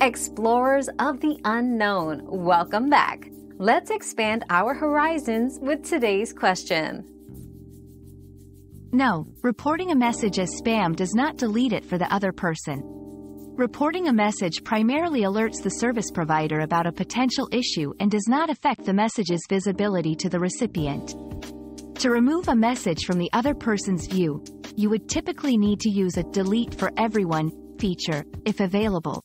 Explorers of the unknown, welcome back. Let's expand our horizons with today's question. No, reporting a message as spam does not delete it for the other person. Reporting a message primarily alerts the service provider about a potential issue and does not affect the message's visibility to the recipient. To remove a message from the other person's view, you would typically need to use a delete for everyone feature, if available.